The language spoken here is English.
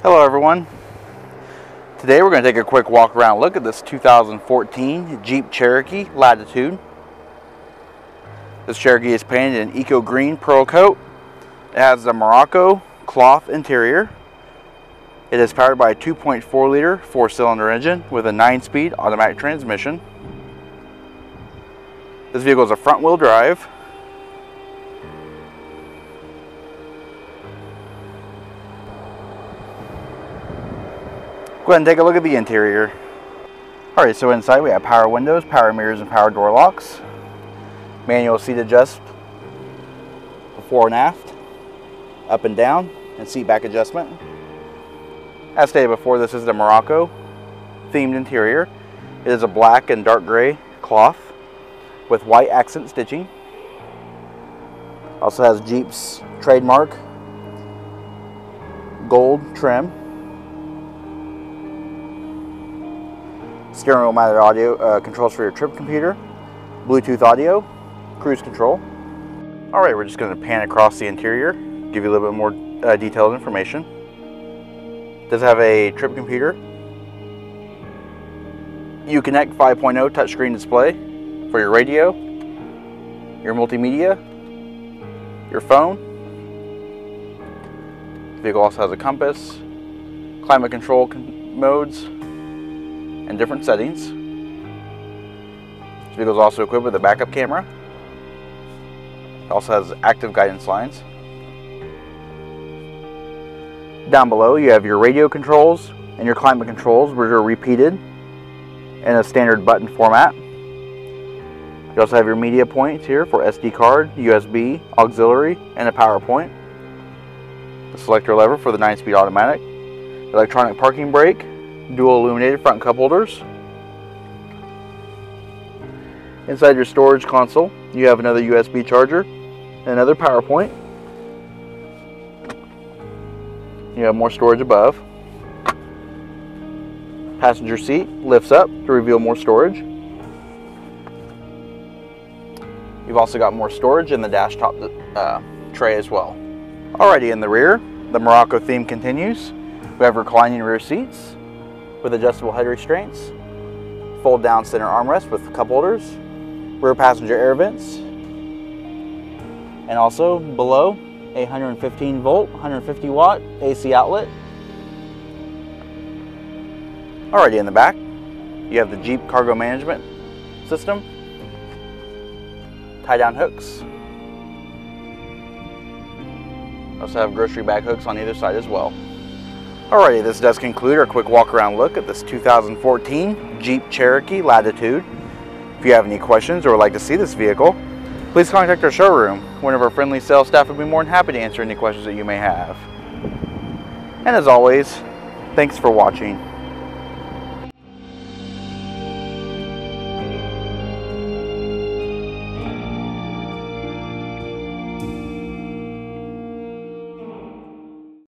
Hello everyone. Today we're going to take a quick walk around look at this 2014 Jeep Cherokee Latitude. This Cherokee is painted in Eco Green Pearl Coat. It has the Morocco cloth interior. It is powered by a 2.4 liter four cylinder engine with a 9 speed automatic transmission. This vehicle is a front wheel drive Go ahead and take a look at the interior. Alright, so inside we have power windows, power mirrors, and power door locks. Manual seat adjust before and aft, up and down, and seat back adjustment. As stated before, this is the Morocco themed interior. It is a black and dark gray cloth with white accent stitching. Also has Jeep's trademark gold trim steering wheel mounted audio uh, controls for your trip computer, Bluetooth audio, cruise control. All right, we're just going to pan across the interior, give you a little bit more uh, detailed information. Does have a trip computer, Uconnect 5.0 touchscreen display for your radio, your multimedia, your phone. The vehicle also has a compass, climate control con modes, and different settings. This vehicle is also equipped with a backup camera. It also has active guidance lines. Down below you have your radio controls and your climate controls which are repeated in a standard button format. You also have your media points here for SD card, USB, auxiliary, and a power point. The selector lever for the 9-speed automatic. Electronic parking brake, dual illuminated front cup holders. Inside your storage console, you have another USB charger, another power point. You have more storage above. Passenger seat lifts up to reveal more storage. You've also got more storage in the dash top uh, tray as well. Alrighty, in the rear, the Morocco theme continues. We have reclining rear seats, with adjustable head restraints, fold down center armrest with cup holders, rear passenger air vents, and also below a 115 volt, 150 watt AC outlet. Already in the back, you have the Jeep cargo management system, tie down hooks. Also have grocery bag hooks on either side as well. Alrighty, this does conclude our quick walk around look at this 2014 Jeep Cherokee Latitude. If you have any questions or would like to see this vehicle, please contact our showroom. One of our friendly sales staff would be more than happy to answer any questions that you may have. And as always, thanks for watching.